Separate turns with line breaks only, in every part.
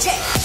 check.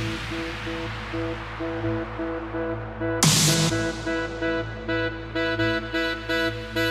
Thank you.